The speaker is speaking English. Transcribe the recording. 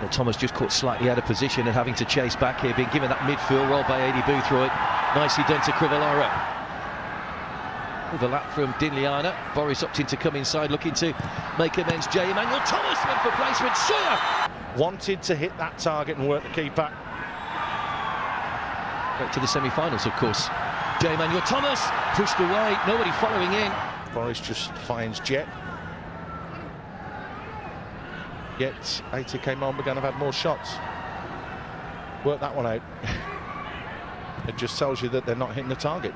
Well, Thomas just caught slightly out of position and having to chase back here, being given that midfield role by Aidy Boothroyd. Nicely done to Crivellaro. Overlap from Dinliana. Boris opting to come inside, looking to make amends. Jay Emmanuel-Thomas went for placement. Sawyer wanted to hit that target and work the keeper. Back to the semi-finals, of course. Jay Emmanuel-Thomas pushed away. Nobody following in. Boris just finds Jet. Yet ATK Mohun Bagan have had more shots. Work that one out. it just tells you that they're not hitting the target.